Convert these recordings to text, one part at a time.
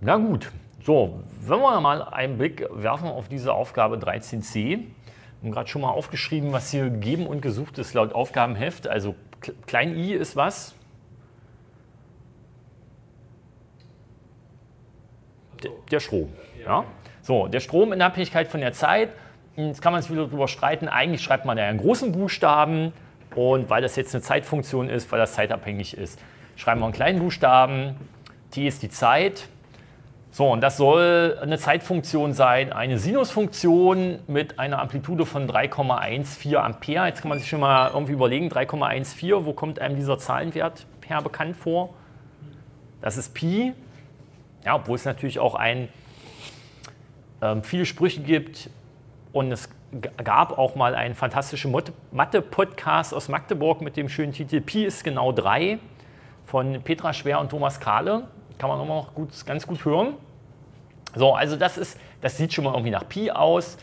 Na gut, so, wenn wir mal einen Blick werfen auf diese Aufgabe 13c, wir haben gerade schon mal aufgeschrieben, was hier gegeben und gesucht ist laut Aufgabenheft. Also klein i ist was? Der, der Strom. Ja? So, der Strom in Abhängigkeit von der Zeit. Jetzt kann man sich wieder darüber streiten. Eigentlich schreibt man da ja einen großen Buchstaben. Und weil das jetzt eine Zeitfunktion ist, weil das zeitabhängig ist, schreiben wir einen kleinen Buchstaben. T ist die Zeit. So, und das soll eine Zeitfunktion sein, eine Sinusfunktion mit einer Amplitude von 3,14 Ampere. Jetzt kann man sich schon mal irgendwie überlegen, 3,14, wo kommt einem dieser Zahlenwert her bekannt vor? Das ist Pi, ja, obwohl es natürlich auch ein, ähm, viele Sprüche gibt und es gab auch mal einen fantastischen Mathe-Podcast aus Magdeburg mit dem schönen Titel Pi ist genau 3 von Petra Schwer und Thomas Kahle kann man immer noch gut, ganz gut hören. So, also das, ist, das sieht schon mal irgendwie nach Pi aus.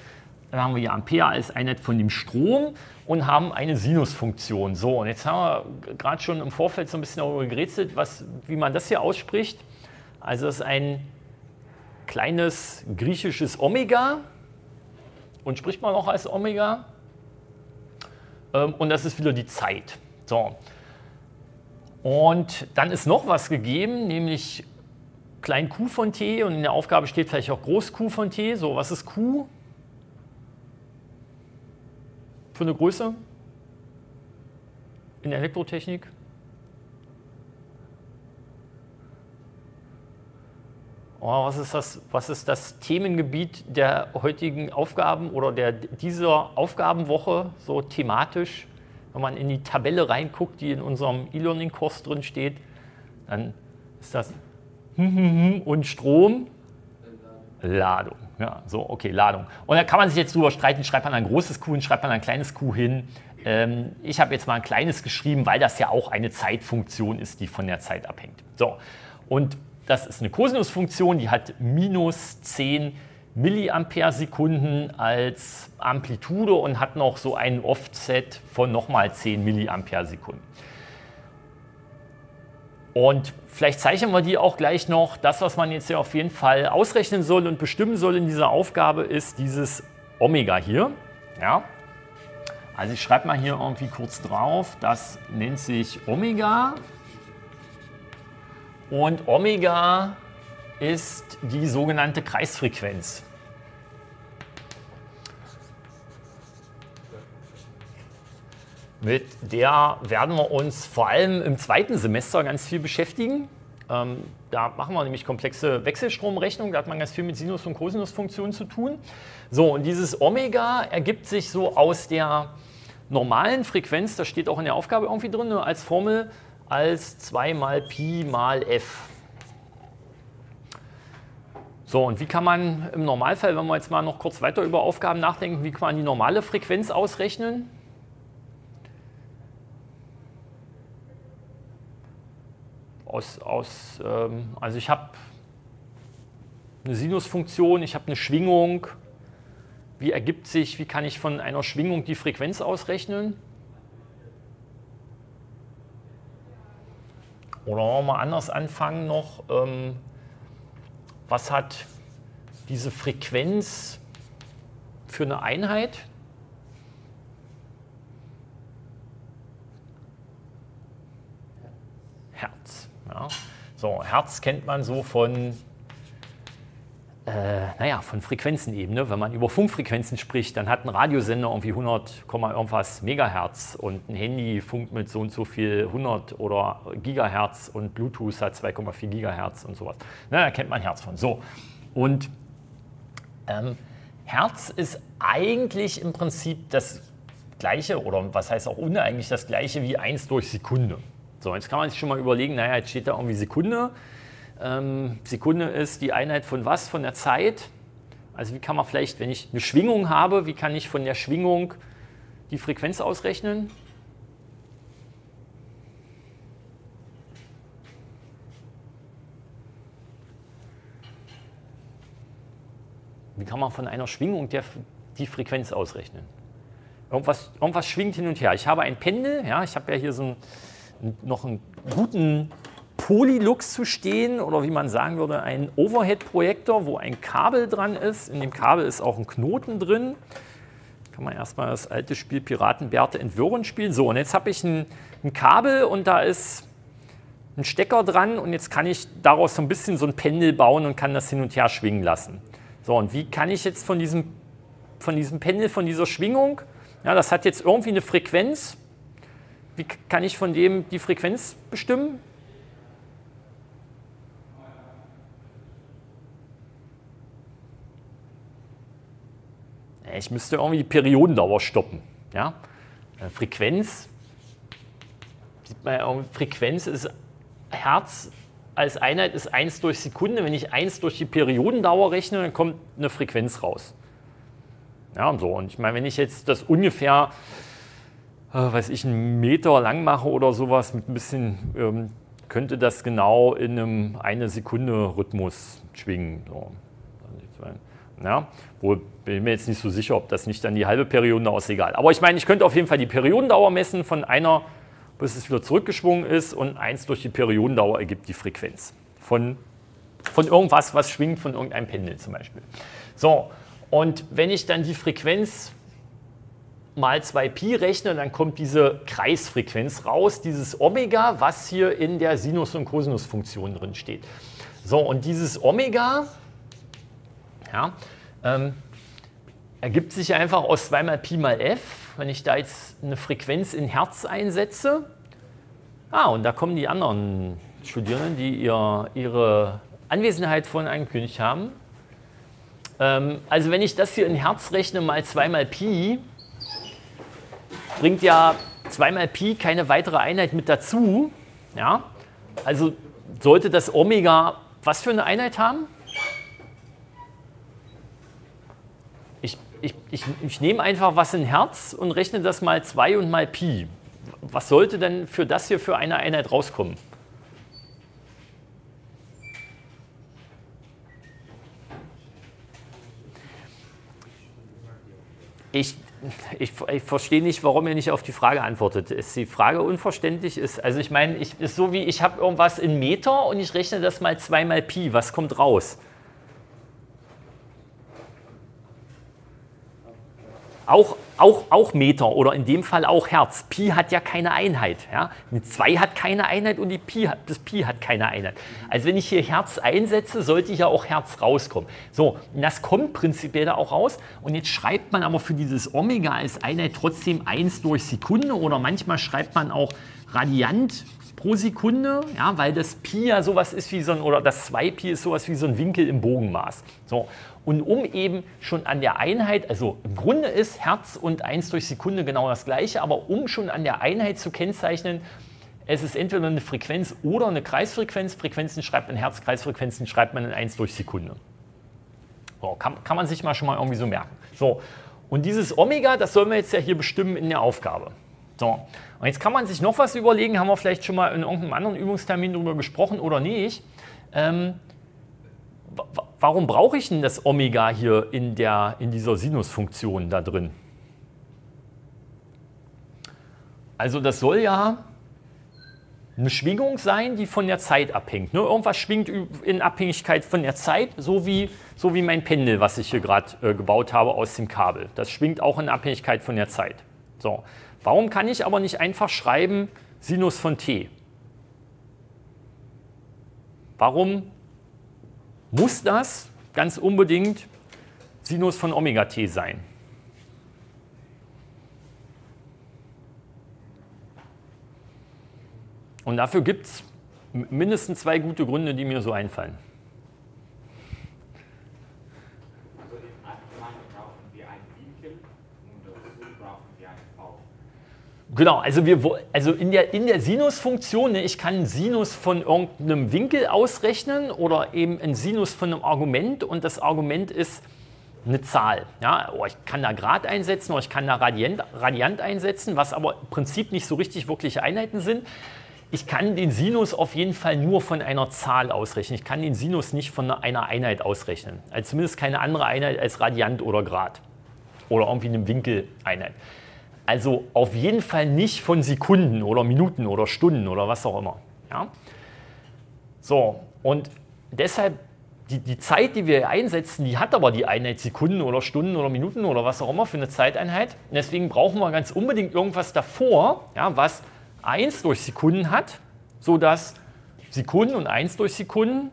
Dann haben wir hier Ampere als Einheit von dem Strom und haben eine Sinusfunktion. So, und jetzt haben wir gerade schon im Vorfeld so ein bisschen darüber gerätselt, was, wie man das hier ausspricht. Also das ist ein kleines griechisches Omega und spricht man auch als Omega. Ähm, und das ist wieder die Zeit. So, und dann ist noch was gegeben, nämlich klein q von t und in der Aufgabe steht vielleicht auch groß q von t. So, was ist q für eine Größe in der Elektrotechnik? Oh, was, ist das, was ist das Themengebiet der heutigen Aufgaben oder der, dieser Aufgabenwoche so thematisch? Wenn man in die Tabelle reinguckt, die in unserem E-Learning-Kurs drin steht, dann ist das und Strom, Ladung. Ja, so, okay, Ladung. Und da kann man sich jetzt drüber streiten, schreibt man ein großes Q hin, schreibt man ein kleines Q hin. Ähm, ich habe jetzt mal ein kleines geschrieben, weil das ja auch eine Zeitfunktion ist, die von der Zeit abhängt. So, und das ist eine Kosinusfunktion, die hat minus 10 Milliampere-Sekunden als Amplitude und hat noch so einen Offset von nochmal 10 Milliampere-Sekunden. Und vielleicht zeichnen wir die auch gleich noch. Das, was man jetzt hier auf jeden Fall ausrechnen soll und bestimmen soll in dieser Aufgabe, ist dieses Omega hier. Ja? Also ich schreibe mal hier irgendwie kurz drauf. Das nennt sich Omega. Und Omega ist die sogenannte Kreisfrequenz. Mit der werden wir uns vor allem im zweiten Semester ganz viel beschäftigen. Ähm, da machen wir nämlich komplexe Wechselstromrechnungen, da hat man ganz viel mit Sinus- und Cosinusfunktionen zu tun. So, und dieses Omega ergibt sich so aus der normalen Frequenz, das steht auch in der Aufgabe irgendwie drin, ne, als Formel als 2 mal Pi mal f. So, und wie kann man im Normalfall, wenn wir jetzt mal noch kurz weiter über Aufgaben nachdenken, wie kann man die normale Frequenz ausrechnen? Aus, aus, ähm, also ich habe eine Sinusfunktion, ich habe eine Schwingung. Wie ergibt sich, wie kann ich von einer Schwingung die Frequenz ausrechnen? Oder mal anders anfangen noch. Ähm, was hat diese Frequenz für eine Einheit? Hertz. Ja. So, Hertz kennt man so von, äh, naja, von Frequenzenebene. Wenn man über Funkfrequenzen spricht, dann hat ein Radiosender irgendwie 100, irgendwas Megahertz und ein Handy funkt mit so und so viel 100 oder Gigahertz und Bluetooth hat 2,4 Gigahertz und sowas. Na, da kennt man Hertz von. So, und ähm, Hertz ist eigentlich im Prinzip das gleiche oder was heißt auch uneigentlich das gleiche wie 1 durch Sekunde. So, jetzt kann man sich schon mal überlegen, naja, jetzt steht da irgendwie Sekunde. Ähm, Sekunde ist die Einheit von was? Von der Zeit. Also wie kann man vielleicht, wenn ich eine Schwingung habe, wie kann ich von der Schwingung die Frequenz ausrechnen? Wie kann man von einer Schwingung der, die Frequenz ausrechnen? Irgendwas, irgendwas schwingt hin und her. Ich habe ein Pendel, ja, ich habe ja hier so ein noch einen guten Polylux zu stehen oder wie man sagen würde, ein Overhead-Projektor, wo ein Kabel dran ist. In dem Kabel ist auch ein Knoten drin. Kann man erstmal das alte Spiel Piratenbärte entwirren spielen. So, und jetzt habe ich ein, ein Kabel und da ist ein Stecker dran und jetzt kann ich daraus so ein bisschen so ein Pendel bauen und kann das hin und her schwingen lassen. So, und wie kann ich jetzt von diesem, von diesem Pendel, von dieser Schwingung, ja, das hat jetzt irgendwie eine Frequenz, wie kann ich von dem die Frequenz bestimmen? Ich müsste irgendwie die Periodendauer stoppen. Ja? Äh, Frequenz, Frequenz ist Herz als Einheit ist 1 durch Sekunde. Wenn ich 1 durch die Periodendauer rechne, dann kommt eine Frequenz raus. Ja, und so. Und ich meine, wenn ich jetzt das ungefähr, äh, weiß ich, einen Meter lang mache oder sowas, mit ein bisschen, ähm, könnte das genau in einem eine Sekunde Rhythmus schwingen. So. Ja, wo bin ich mir jetzt nicht so sicher, ob das nicht dann die halbe Periodendauer ist, egal. Aber ich meine, ich könnte auf jeden Fall die Periodendauer messen von einer, bis es wieder zurückgeschwungen ist und 1 durch die Periodendauer ergibt die Frequenz von, von irgendwas, was schwingt, von irgendeinem Pendel zum Beispiel. So, und wenn ich dann die Frequenz mal 2Pi rechne, dann kommt diese Kreisfrequenz raus, dieses Omega, was hier in der Sinus- und Cosinusfunktion drin steht. So, und dieses Omega, ja, ähm, ergibt sich einfach aus 2 mal Pi mal f. Wenn ich da jetzt eine Frequenz in Hertz einsetze, ah, und da kommen die anderen Studierenden, die ihr, ihre Anwesenheit vorhin angekündigt haben. Ähm, also wenn ich das hier in Hertz rechne mal 2 mal Pi, bringt ja 2 mal Pi keine weitere Einheit mit dazu. Ja? Also sollte das Omega was für eine Einheit haben? Ich, ich, ich, nehme einfach was in Hertz und rechne das mal 2 und mal Pi. Was sollte denn für das hier für eine Einheit rauskommen? Ich, ich, ich, verstehe nicht, warum ihr nicht auf die Frage antwortet. Ist die Frage unverständlich? Ist, also ich meine, ich, ist so wie ich habe irgendwas in Meter und ich rechne das mal 2 mal Pi. Was kommt raus? Auch, auch, auch Meter oder in dem Fall auch Hertz. Pi hat ja keine Einheit. Ja? Eine 2 hat keine Einheit und die Pi das Pi hat keine Einheit. Also wenn ich hier Hertz einsetze, sollte ja auch Hertz rauskommen. So, das kommt prinzipiell da auch raus. Und jetzt schreibt man aber für dieses Omega als Einheit trotzdem 1 durch Sekunde oder manchmal schreibt man auch Radiant pro Sekunde, ja, weil das Pi ja sowas ist wie so ein, oder das 2Pi ist sowas wie so ein Winkel im Bogenmaß. So, und um eben schon an der Einheit, also im Grunde ist Hertz und 1 durch Sekunde genau das gleiche, aber um schon an der Einheit zu kennzeichnen, es ist entweder eine Frequenz oder eine Kreisfrequenz. Frequenzen schreibt man in Hertz, Kreisfrequenzen schreibt man in 1 durch Sekunde. So, kann, kann man sich mal schon mal irgendwie so merken. So, und dieses Omega, das sollen wir jetzt ja hier bestimmen in der Aufgabe. So, und jetzt kann man sich noch was überlegen, haben wir vielleicht schon mal in irgendeinem anderen Übungstermin darüber gesprochen oder nicht. Ähm, warum brauche ich denn das Omega hier in, der, in dieser Sinusfunktion da drin? Also das soll ja eine Schwingung sein, die von der Zeit abhängt. Ne? Irgendwas schwingt in Abhängigkeit von der Zeit, so wie, so wie mein Pendel, was ich hier gerade äh, gebaut habe aus dem Kabel. Das schwingt auch in Abhängigkeit von der Zeit. So. Warum kann ich aber nicht einfach schreiben Sinus von t? Warum muss das ganz unbedingt Sinus von Omega t sein. Und dafür gibt es mindestens zwei gute Gründe, die mir so einfallen. Genau, also, wir, also in der, in der Sinusfunktion, ne, ich kann einen Sinus von irgendeinem Winkel ausrechnen oder eben einen Sinus von einem Argument und das Argument ist eine Zahl. Ja, oh, ich kann da Grad einsetzen oder ich kann da Radiant, Radiant einsetzen, was aber im Prinzip nicht so richtig wirkliche Einheiten sind. Ich kann den Sinus auf jeden Fall nur von einer Zahl ausrechnen. Ich kann den Sinus nicht von einer Einheit ausrechnen. Also zumindest keine andere Einheit als Radiant oder Grad. Oder irgendwie eine Winkeleinheit. Also auf jeden Fall nicht von Sekunden oder Minuten oder Stunden oder was auch immer. Ja? So, und deshalb die, die Zeit, die wir einsetzen, die hat aber die Einheit Sekunden oder Stunden oder Minuten oder was auch immer für eine Zeiteinheit. Und deswegen brauchen wir ganz unbedingt irgendwas davor, ja, was 1 durch Sekunden hat, sodass Sekunden und 1 durch Sekunden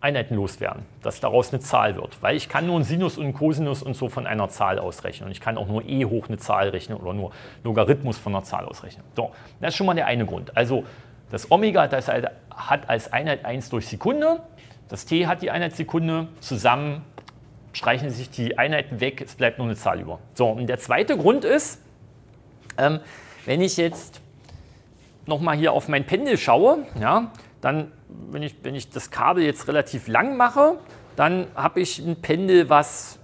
Einheiten loswerden, dass daraus eine Zahl wird. Weil ich kann nur einen Sinus und einen Cosinus und so von einer Zahl ausrechnen. Und ich kann auch nur e hoch eine Zahl rechnen oder nur Logarithmus von einer Zahl ausrechnen. So, das ist schon mal der eine Grund. Also das Omega das hat als Einheit 1 durch Sekunde das t hat die Einheit Sekunde, zusammen streichen sich die Einheiten weg, es bleibt nur eine Zahl über. So, und der zweite Grund ist, ähm, wenn ich jetzt nochmal hier auf mein Pendel schaue, ja, dann, wenn ich, wenn ich das Kabel jetzt relativ lang mache, dann habe ich ein Pendel, was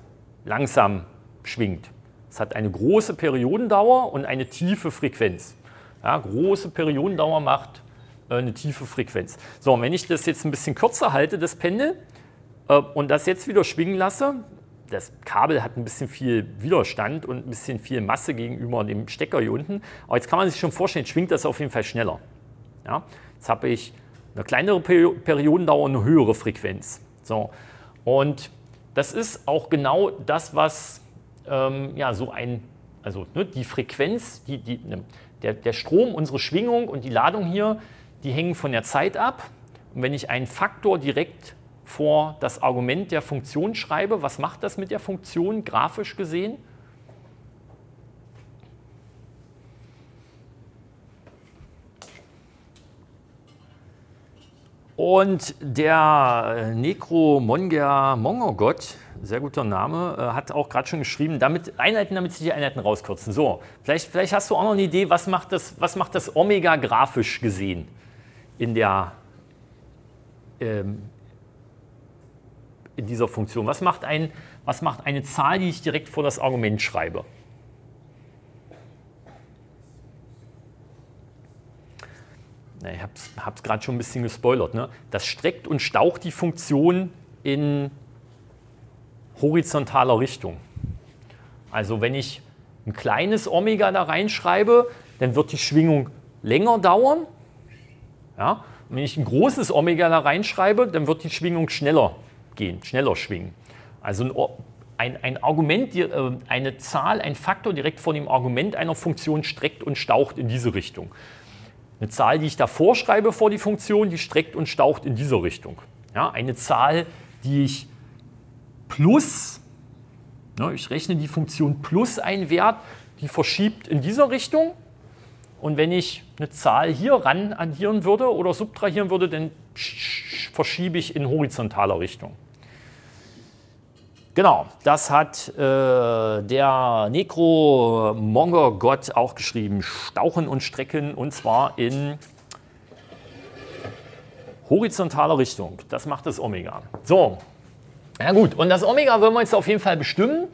langsam schwingt. Es hat eine große Periodendauer und eine tiefe Frequenz. Ja, große Periodendauer macht äh, eine tiefe Frequenz. So, und wenn ich das jetzt ein bisschen kürzer halte, das Pendel, äh, und das jetzt wieder schwingen lasse, das Kabel hat ein bisschen viel Widerstand und ein bisschen viel Masse gegenüber dem Stecker hier unten. Aber jetzt kann man sich schon vorstellen, schwingt das auf jeden Fall schneller. Ja? Jetzt habe ich eine kleinere Periodendauer, eine höhere Frequenz. So. Und das ist auch genau das, was ähm, ja, so ein, also ne, die Frequenz, die, die, ne, der, der Strom, unsere Schwingung und die Ladung hier, die hängen von der Zeit ab. Und wenn ich einen Faktor direkt vor das Argument der Funktion schreibe, was macht das mit der Funktion grafisch gesehen? Und der Necromonger Mongergott, sehr guter Name, äh, hat auch gerade schon geschrieben, damit Einheiten, damit sich die Einheiten rauskürzen. So, vielleicht, vielleicht hast du auch noch eine Idee, was macht das, was macht das Omega grafisch gesehen? in, der, ähm, in dieser Funktion? Was macht, ein, was macht eine Zahl, die ich direkt vor das Argument schreibe? Na, ich habe es gerade schon ein bisschen gespoilert. Ne? Das streckt und staucht die Funktion in horizontaler Richtung. Also wenn ich ein kleines Omega da reinschreibe, dann wird die Schwingung länger dauern ja? wenn ich ein großes Omega da reinschreibe, dann wird die Schwingung schneller gehen, schneller schwingen. Also ein, ein Argument, äh, eine Zahl, ein Faktor direkt vor dem Argument einer Funktion streckt und staucht in diese Richtung. Eine Zahl, die ich davor schreibe vor die Funktion, die streckt und staucht in diese Richtung. Ja, eine Zahl, die ich plus, ne, ich rechne die Funktion plus einen Wert, die verschiebt in dieser Richtung und wenn ich eine Zahl hier ran addieren würde oder subtrahieren würde, dann verschiebe ich in horizontaler Richtung. Genau, das hat äh, der Necro-Monger-Gott auch geschrieben. Stauchen und Strecken und zwar in horizontaler Richtung. Das macht das Omega. So, ja gut, und das Omega wollen wir jetzt auf jeden Fall bestimmen.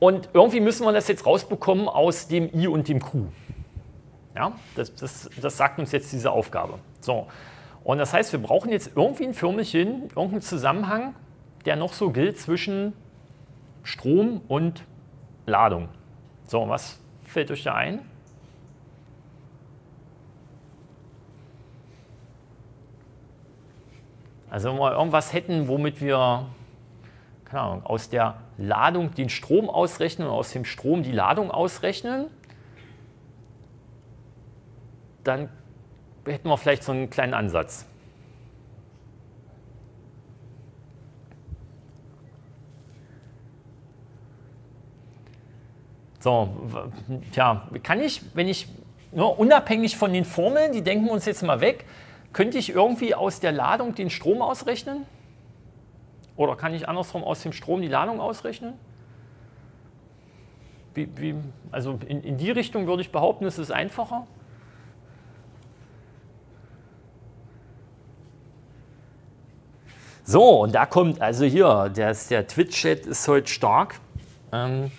Und irgendwie müssen wir das jetzt rausbekommen aus dem I und dem Q. Ja, das, das, das sagt uns jetzt diese Aufgabe. So. Und das heißt, wir brauchen jetzt irgendwie ein Firmelchen, irgendeinen Zusammenhang, der noch so gilt zwischen Strom und Ladung. So, was fällt euch da ein? Also wenn wir irgendwas hätten, womit wir keine Ahnung, aus der Ladung den Strom ausrechnen und aus dem Strom die Ladung ausrechnen, dann hätten wir vielleicht so einen kleinen Ansatz. So, tja, kann ich, wenn ich, nur unabhängig von den Formeln, die denken wir uns jetzt mal weg, könnte ich irgendwie aus der Ladung den Strom ausrechnen? Oder kann ich andersrum aus dem Strom die Ladung ausrechnen? Wie, wie, also in, in die Richtung würde ich behaupten, es ist einfacher. So, und da kommt, also hier, der, der Twitch-Chat ist heute stark. Ähm,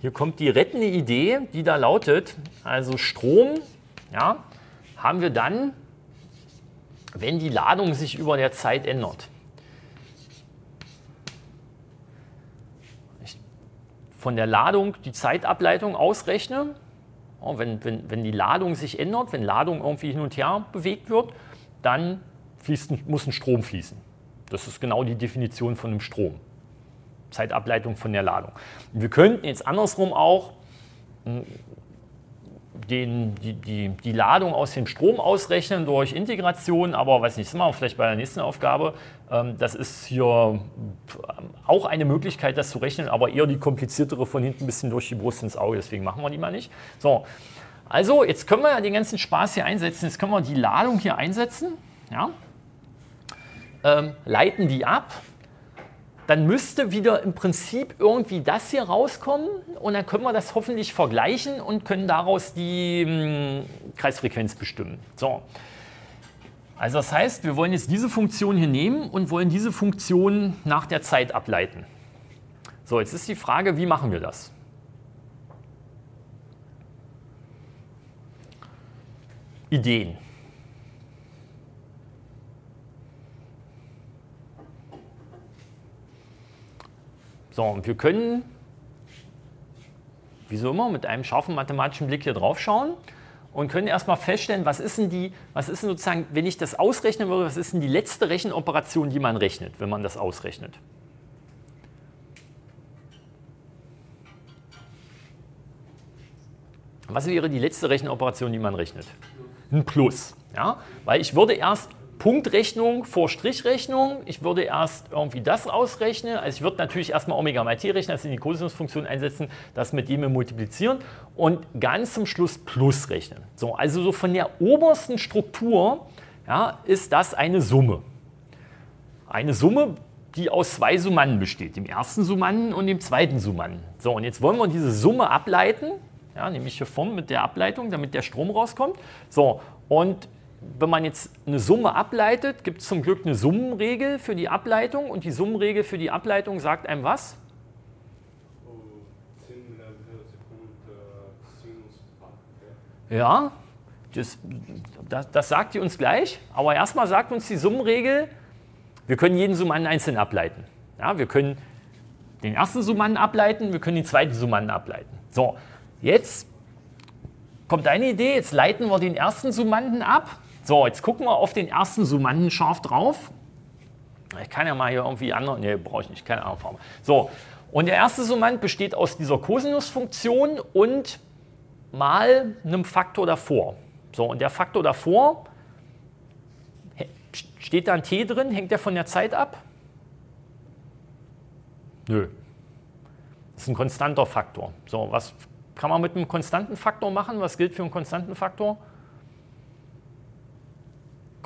hier kommt die rettende Idee, die da lautet, also Strom, ja, haben wir dann, wenn die Ladung sich über der Zeit ändert. Ich von der Ladung die Zeitableitung ausrechne, wenn, wenn, wenn die Ladung sich ändert, wenn Ladung irgendwie hin und her bewegt wird, dann fließt, muss ein Strom fließen. Das ist genau die Definition von einem Strom. Zeitableitung von der Ladung. Wir könnten jetzt andersrum auch hm, den, die, die, die, Ladung aus dem Strom ausrechnen durch Integration, aber weiß nicht, machen wir vielleicht bei der nächsten Aufgabe. Ähm, das ist hier auch eine Möglichkeit, das zu rechnen, aber eher die kompliziertere von hinten ein bisschen durch die Brust ins Auge, deswegen machen wir die mal nicht. So, also jetzt können wir ja den ganzen Spaß hier einsetzen, jetzt können wir die Ladung hier einsetzen, ja? Ähm, leiten die ab dann müsste wieder im Prinzip irgendwie das hier rauskommen und dann können wir das hoffentlich vergleichen und können daraus die mh, hm, Kreisfrequenz bestimmen. So. Also das heißt, wir wollen jetzt diese Funktion hier nehmen und wollen diese Funktion nach der Zeit ableiten. So, jetzt ist die Frage, wie machen wir das? Ideen. So, und wir können, wie so immer, mit einem scharfen mathematischen Blick hier drauf schauen und können erstmal feststellen, was ist denn die, was ist denn sozusagen, wenn ich das ausrechnen würde, was ist denn die letzte Rechenoperation, die man rechnet, wenn man das ausrechnet? Was wäre die letzte Rechenoperation, die man rechnet? Ein Plus. Ja? Weil ich würde erst Punktrechnung vor Strichrechnung. Ich würde erst irgendwie das ausrechnen. Also ich würde natürlich erstmal Omega mal T rechnen, also in die Kosinusfunktion einsetzen, das mit dem multiplizieren und ganz zum Schluss Plus rechnen. So, also so von der obersten Struktur ja, ist das eine Summe. Eine Summe, die aus zwei Summanden besteht, dem ersten Summanden und dem zweiten Summanden. So, und jetzt wollen wir diese Summe ableiten, ja, nämlich hier vorne mit der Ableitung, damit der Strom rauskommt. So, und wenn man jetzt eine Summe ableitet, gibt es zum Glück eine Summenregel für die Ableitung und die Summenregel für die Ableitung sagt einem was? Ja, das, das, das sagt die uns gleich, aber erstmal sagt uns die Summenregel, wir können jeden Summanden einzeln ableiten. Ja, wir können den ersten Summanden ableiten, wir können den zweiten Summanden ableiten. So, jetzt kommt eine Idee, jetzt leiten wir den ersten Summanden ab so, jetzt gucken wir auf den ersten Summanden scharf drauf. Ich kann ja mal hier irgendwie andere, nee, brauche ich nicht, keine andere Form. So, und der erste Summand besteht aus dieser Kosinusfunktion und mal einem Faktor davor. So, und der Faktor davor, steht da ein t drin, hängt der von der Zeit ab? Nö. Das ist ein konstanter Faktor. So, was kann man mit einem konstanten Faktor machen? Was gilt für einen konstanten Faktor?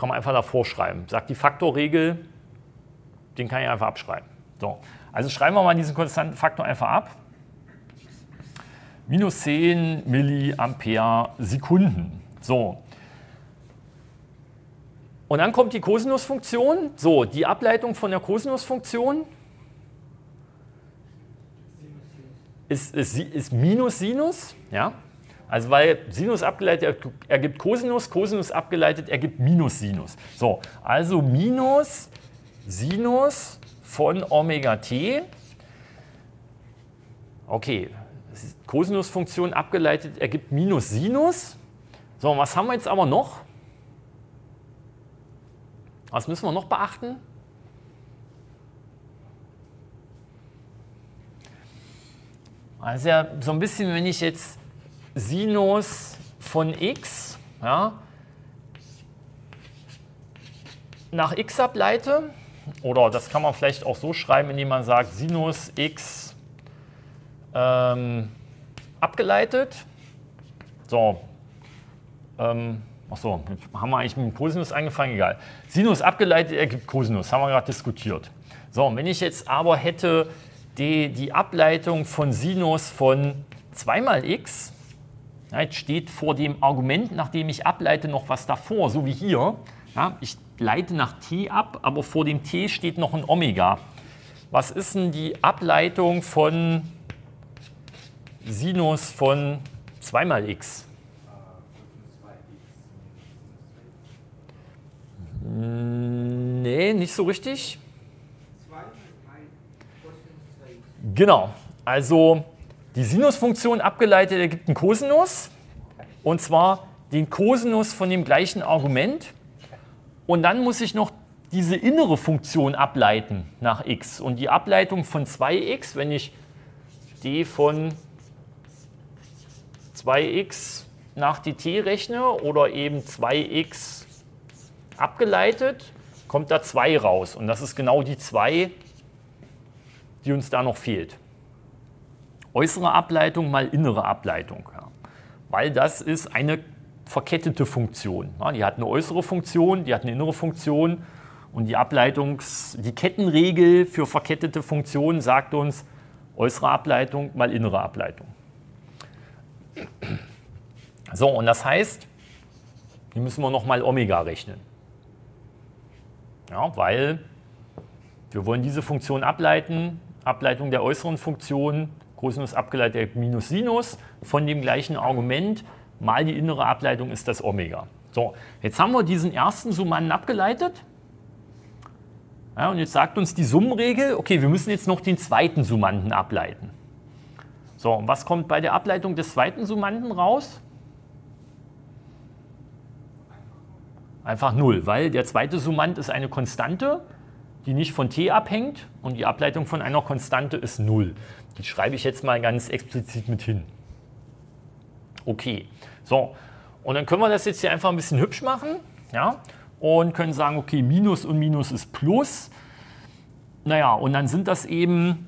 Kann man einfach davor schreiben. Sagt die Faktorregel, den kann ich einfach abschreiben. So. Also schreiben wir mal diesen konstanten Faktor einfach ab. Minus 10 Milliampere Sekunden. So. Und dann kommt die Kosinusfunktion. So, die Ableitung von der Kosinusfunktion ist, ist, ist Minus Sinus. Ja? Also weil Sinus abgeleitet ergibt Cosinus, Cosinus abgeleitet ergibt Minus Sinus. So, also Minus Sinus von Omega t. Okay, Cosinusfunktion abgeleitet ergibt Minus Sinus. So, was haben wir jetzt aber noch? Was müssen wir noch beachten? Also ja so ein bisschen, wenn ich jetzt Sinus von x ja, nach x ableite, oder das kann man vielleicht auch so schreiben, indem man sagt Sinus x ähm, abgeleitet. So, ähm, achso, haben wir eigentlich mit dem Cosinus angefangen? Egal. Sinus abgeleitet ergibt Cosinus, haben wir gerade diskutiert. So, und wenn ich jetzt aber hätte die, die Ableitung von Sinus von 2 mal x, jetzt steht vor dem Argument, nachdem ich ableite, noch was davor, so wie hier. Ja, ich leite nach t ab, aber vor dem t steht noch ein Omega. Was ist denn die Ableitung von Sinus von 2 mal x? Nee, nicht so richtig. Genau, also die Sinusfunktion abgeleitet ergibt einen Cosinus, und zwar den Cosinus von dem gleichen Argument. Und dann muss ich noch diese innere Funktion ableiten nach x. Und die Ableitung von 2x, wenn ich d von 2x nach dt rechne oder eben 2x abgeleitet, kommt da 2 raus. Und das ist genau die 2, die uns da noch fehlt. Äußere Ableitung mal innere Ableitung. Ja. Weil das ist eine verkettete Funktion. Ja, die hat eine äußere Funktion, die hat eine innere Funktion. Und die Ableitungs-, die Kettenregel für verkettete Funktionen sagt uns äußere Ableitung mal innere Ableitung. So, und das heißt, hier müssen wir nochmal Omega rechnen. Ja, weil wir wollen diese Funktion ableiten, Ableitung der äußeren Funktion, Cosinus abgeleitet minus Sinus von dem gleichen Argument, mal die innere Ableitung ist das Omega. So, jetzt haben wir diesen ersten Summanden abgeleitet. Ja, und jetzt sagt uns die Summenregel, okay, wir müssen jetzt noch den zweiten Summanden ableiten. So, und was kommt bei der Ableitung des zweiten Summanden raus? Einfach 0, weil der zweite Summand ist eine Konstante, die nicht von t abhängt und die Ableitung von einer Konstante ist 0. Die schreibe ich jetzt mal ganz explizit mit hin. Okay, so, und dann können wir das jetzt hier einfach ein bisschen hübsch machen ja, und können sagen, okay, Minus und Minus ist Plus. Naja, und dann sind das eben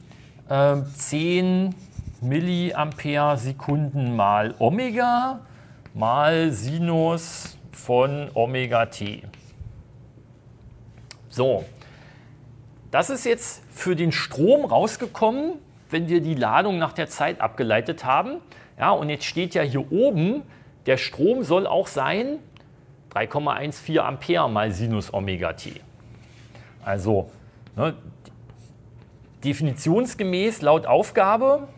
äh, 10 Milliampere Sekunden mal Omega mal Sinus von Omega t. So, das ist jetzt für den Strom rausgekommen, wenn wir die Ladung nach der Zeit abgeleitet haben. Ja, und jetzt steht ja hier oben, der Strom soll auch sein 3,14 Ampere mal Sinus Omega t. Also ne, definitionsgemäß laut Aufgabe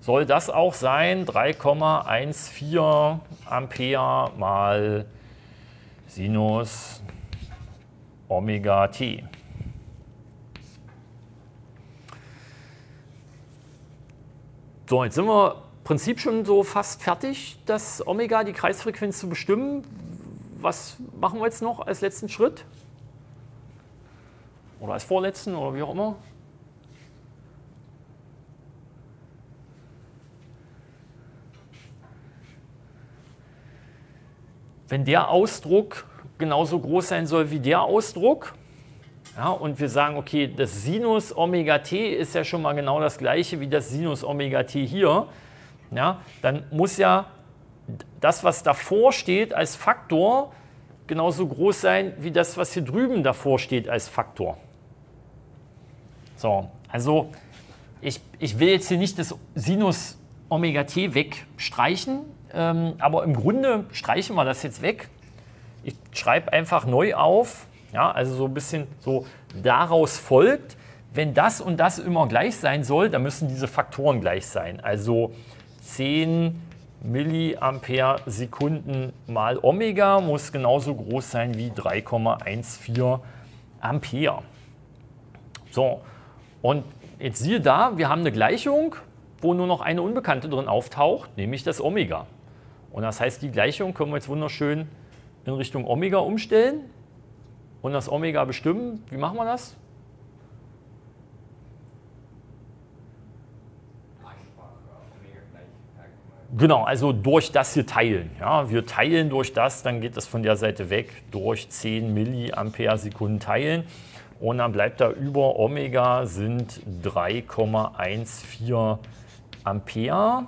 soll das auch sein 3,14 Ampere mal Sinus Omega t. So, jetzt sind wir im Prinzip schon so fast fertig, das Omega, die Kreisfrequenz zu bestimmen. Was machen wir jetzt noch als letzten Schritt? Oder als vorletzten oder wie auch immer? wenn der Ausdruck genauso groß sein soll wie der Ausdruck, ja, und wir sagen, okay, das Sinus Omega t ist ja schon mal genau das gleiche wie das Sinus Omega t hier, ja, dann muss ja das, was davor steht als Faktor, genauso groß sein wie das, was hier drüben davor steht als Faktor. So, also ich, ich will jetzt hier nicht das Sinus Omega t wegstreichen, ähm, aber im Grunde streichen wir das jetzt weg. Ich schreibe einfach neu auf. Ja, also so ein bisschen so daraus folgt, wenn das und das immer gleich sein soll, dann müssen diese Faktoren gleich sein. Also 10 Milliampere Sekunden mal Omega muss genauso groß sein wie 3,14 Ampere. So, und jetzt siehe da, wir haben eine Gleichung, wo nur noch eine Unbekannte drin auftaucht, nämlich das Omega. Und das heißt, die Gleichung können wir jetzt wunderschön in Richtung Omega umstellen und das Omega bestimmen. Wie machen wir das? Genau, also durch das hier teilen. Ja, wir teilen durch das, dann geht das von der Seite weg, durch 10 Milliampere Sekunden teilen. Und dann bleibt da über Omega sind 3,14 Ampere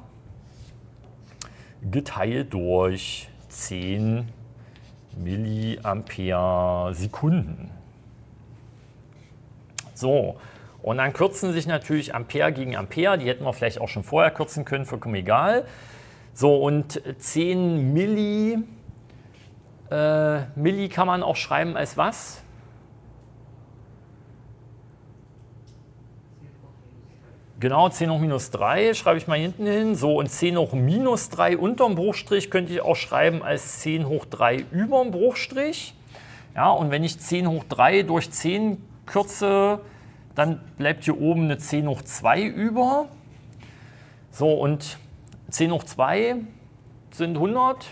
geteilt durch 10 Milliampere Sekunden. So, und dann kürzen sich natürlich Ampere gegen Ampere. Die hätten wir vielleicht auch schon vorher kürzen können, vollkommen egal. So, und 10 Milli, äh, Milli kann man auch schreiben als was? Genau, 10 hoch minus 3 schreibe ich mal hinten hin. So, und 10 hoch minus 3 unterm Bruchstrich könnte ich auch schreiben als 10 hoch 3 überm Bruchstrich. Ja, und wenn ich 10 hoch 3 durch 10 kürze, dann bleibt hier oben eine 10 hoch 2 über. So, und 10 hoch 2 sind 100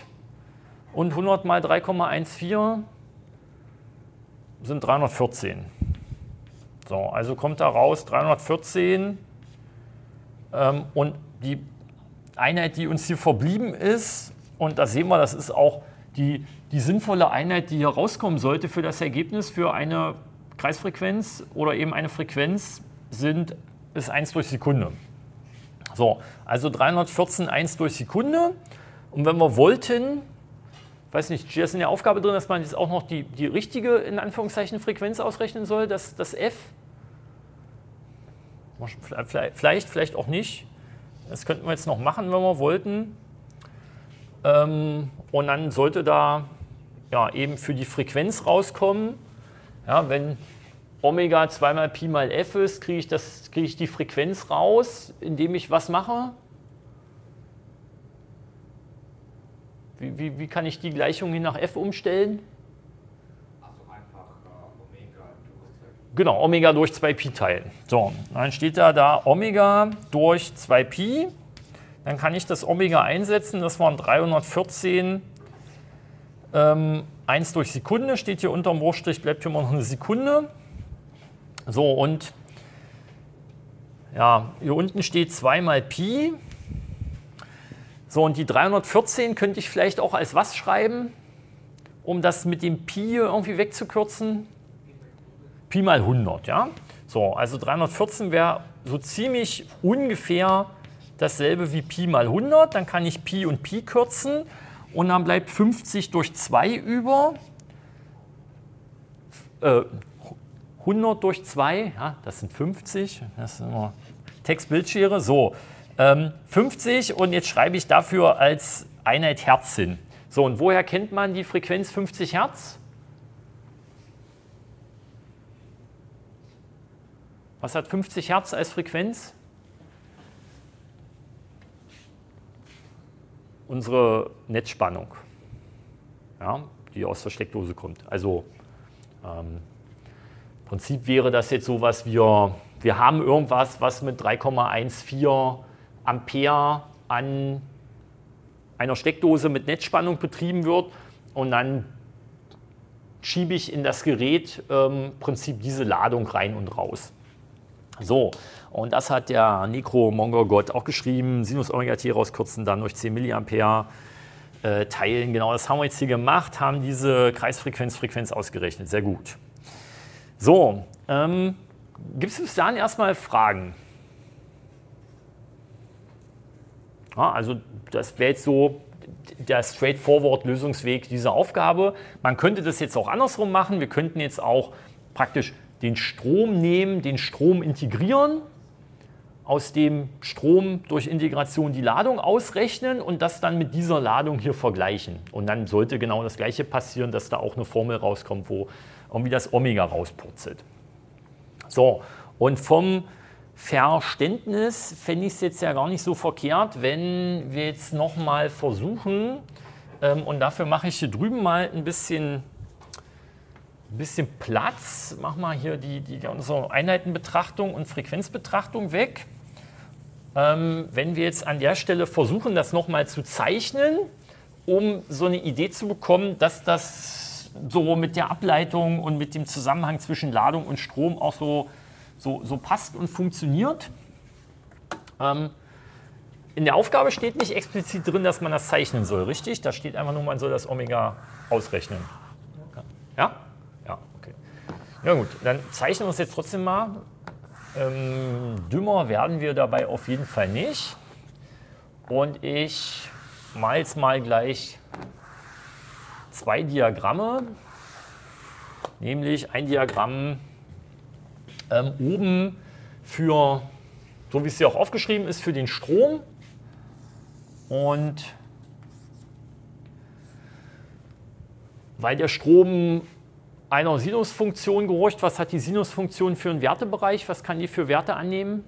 und 100 mal 3,14 sind 314. So, also kommt da raus 314 ähm, und die Einheit, die uns hier verblieben ist, und da sehen wir, das ist auch die, die sinnvolle Einheit, die hier rauskommen sollte für das Ergebnis für eine Kreisfrequenz oder eben eine Frequenz, sind, ist 1 durch Sekunde. So, also 314 1 durch Sekunde. Und wenn wir wollten, weiß nicht, steht das in der Aufgabe drin, dass man jetzt auch noch die, die richtige, in Anführungszeichen, Frequenz ausrechnen soll, das, das F? Vielleicht, vielleicht auch nicht. Das könnten wir jetzt noch machen, wenn wir wollten. Ähm, und dann sollte da ja, eben für die Frequenz rauskommen. Ja, wenn Omega 2 mal Pi mal F ist, kriege ich, krieg ich die Frequenz raus, indem ich was mache? Wie, wie, wie kann ich die Gleichung hin nach F umstellen? Also einfach äh, Omega durch 2 Genau, Omega durch 2 Pi teilen. So, dann steht da da Omega durch 2 Pi. Dann kann ich das Omega einsetzen, das waren 314 ähm, 1 durch Sekunde, steht hier unter dem Bruchstrich, bleibt hier immer noch eine Sekunde. So, und ja, hier unten steht 2 mal Pi. So, und die 314 könnte ich vielleicht auch als was schreiben, um das mit dem Pi irgendwie wegzukürzen? Pi mal 100, ja? So, also 314 wäre so ziemlich ungefähr dasselbe wie Pi mal 100. Dann kann ich Pi und Pi kürzen und dann bleibt 50 durch 2 über. Äh, 100 durch 2, ja, das sind 50. Das ist immer Textbildschere. So, ähm, 50 und jetzt schreibe ich dafür als Einheit Hertz hin. So, und woher kennt man die Frequenz 50 Hertz? Was hat 50 Hertz als Frequenz? Unsere Netzspannung, ja, die aus der Steckdose kommt. Also ähm, im Prinzip wäre das jetzt so was, wir, wir haben irgendwas, was mit 3,14 Ampere an einer Steckdose mit Netzspannung betrieben wird und dann schiebe ich in das Gerät ähm, im Prinzip diese Ladung rein und raus. So, und das hat der Necro-Monger-Gott auch geschrieben, Sinus Omega T rauskürzen, dann durch 10 mA äh, teilen. Genau das haben wir jetzt hier gemacht, haben diese Kreisfrequenz, Frequenz ausgerechnet. Sehr gut. So, ähm, gibt es bis dahin erstmal Fragen? Ja, also das wäre jetzt so der straightforward Lösungsweg dieser Aufgabe. Man könnte das jetzt auch andersrum machen. Wir könnten jetzt auch praktisch den Strom nehmen, den Strom integrieren, aus dem Strom durch Integration die Ladung ausrechnen und das dann mit dieser Ladung hier vergleichen. Und dann sollte genau das gleiche passieren, dass da auch eine Formel rauskommt, wo irgendwie das Omega rauspurzelt. So, und vom Verständnis fände ich es jetzt ja gar nicht so verkehrt, wenn wir jetzt nochmal versuchen, ähm, und dafür mache ich hier drüben mal ein bisschen, ein bisschen Platz, mache mal hier die, die, unsere Einheitenbetrachtung und Frequenzbetrachtung weg. Ähm, wenn wir jetzt an der Stelle versuchen, das nochmal zu zeichnen, um so eine Idee zu bekommen, dass das so mit der Ableitung und mit dem Zusammenhang zwischen Ladung und Strom auch so so, so passt und funktioniert. Ähm, in der Aufgabe steht nicht explizit drin, dass man das zeichnen soll, richtig? Da steht einfach nur, man soll das Omega ausrechnen. Ja? Ja, gut, dann zeichnen wir es jetzt trotzdem mal. Ähm, dümmer werden wir dabei auf jeden Fall nicht. Und ich mal jetzt mal gleich zwei Diagramme, nämlich ein Diagramm ähm, oben für, so wie es hier auch aufgeschrieben ist, für den Strom. Und weil der Strom einer Sinusfunktion gehorcht, was hat die Sinusfunktion für einen Wertebereich? Was kann die für Werte annehmen?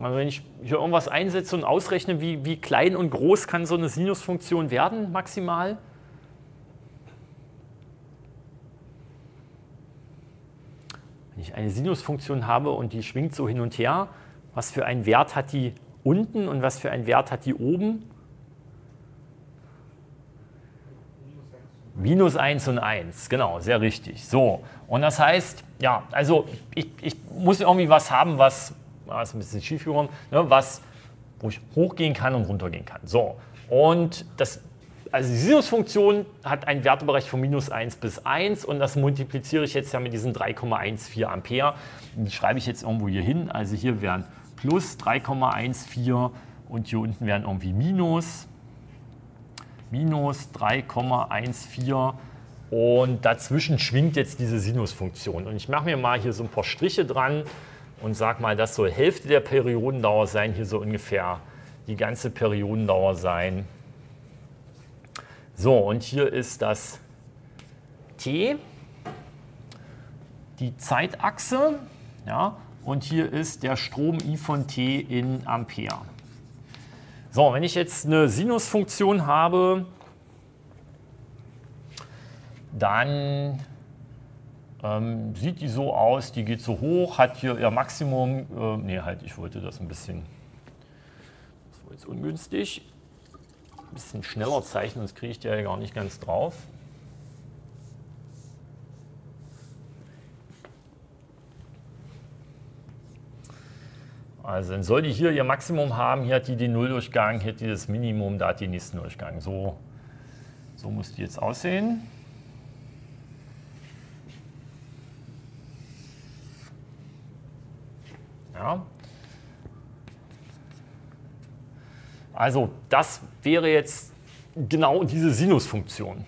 Also wenn ich hier irgendwas einsetze und ausrechne, wie, wie klein und groß kann so eine Sinusfunktion werden maximal, Wenn ich eine Sinusfunktion habe und die schwingt so hin und her, was für einen Wert hat die unten und was für einen Wert hat die oben? Minus 1 und 1, genau, sehr richtig. So, und das heißt, ja, also ich, ich muss irgendwie was haben, was, das ist ein bisschen schief geworden, ne, was, wo ich hochgehen kann und runtergehen kann. So, und das, also die Sinusfunktion hat einen Wertebereich von minus 1 bis 1 und das multipliziere ich jetzt ja mit diesen 3,14 Ampere. Die schreibe ich jetzt irgendwo hier hin. Also hier wären plus 3,14 und hier unten wären irgendwie minus minus 3,14 und dazwischen schwingt jetzt diese Sinusfunktion. Und ich mache mir mal hier so ein paar Striche dran und sage mal, das soll Hälfte der Periodendauer sein, hier so ungefähr die ganze Periodendauer sein. So, und hier ist das t, die Zeitachse, ja, und hier ist der Strom I von t in Ampere. So, wenn ich jetzt eine Sinusfunktion habe, dann ähm, sieht die so aus, die geht so hoch, hat hier ihr Maximum. Äh, ne, halt, ich wollte das ein bisschen, das war jetzt ungünstig, ein bisschen schneller zeichnen, das kriege ich ja gar nicht ganz drauf. Also dann soll die hier ihr Maximum haben, hier hat die den Nulldurchgang, hier hat die das Minimum, da hat die den nächsten Durchgang. So, so muss die jetzt aussehen. Ja. Also das wäre jetzt genau diese Sinusfunktion.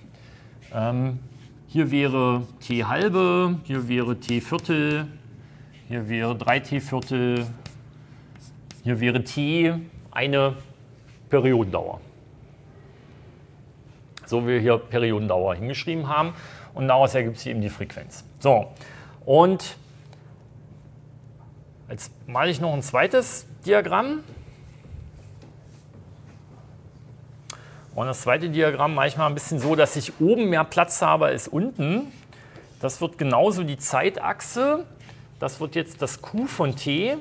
Ähm, hier wäre t halbe, hier wäre t Viertel, hier wäre 3t Viertel, hier wäre t eine Periodendauer. So wie wir hier Periodendauer hingeschrieben haben. Und daraus ergibt sich eben die Frequenz. So, und jetzt male ich noch ein zweites Diagramm. Und das zweite Diagramm mache ich mal ein bisschen so, dass ich oben mehr Platz habe als unten. Das wird genauso die Zeitachse. Das wird jetzt das Q von t.